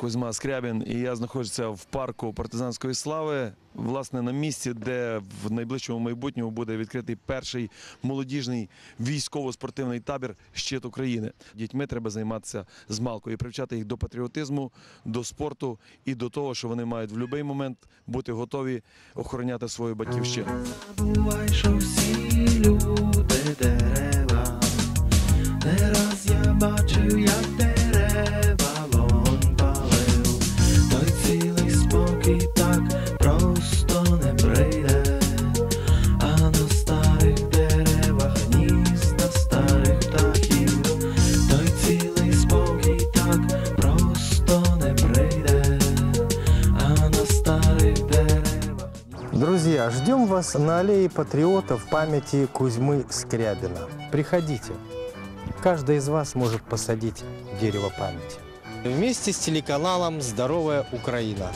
Кузьма Скрябін, і я знаходжуся в парку партизанської слави, власне, на місці, де в найближчому майбутньому буде відкритий перший молодіжний військово-спортивний табір Щит України. Дітьми треба займатися з малку і привчати їх до патріотизму, до спорту і до того, що вони мають в будь-який момент бути готові охороняти свою батьківщину. Бувай, що всі люди дерева. Не я бачив, як дерева Друзья, ждем вас на аллее патриотов памяти Кузьмы Скрябина. Приходите. Каждый из вас может посадить дерево памяти. Вместе с телеканалом «Здоровая Украина».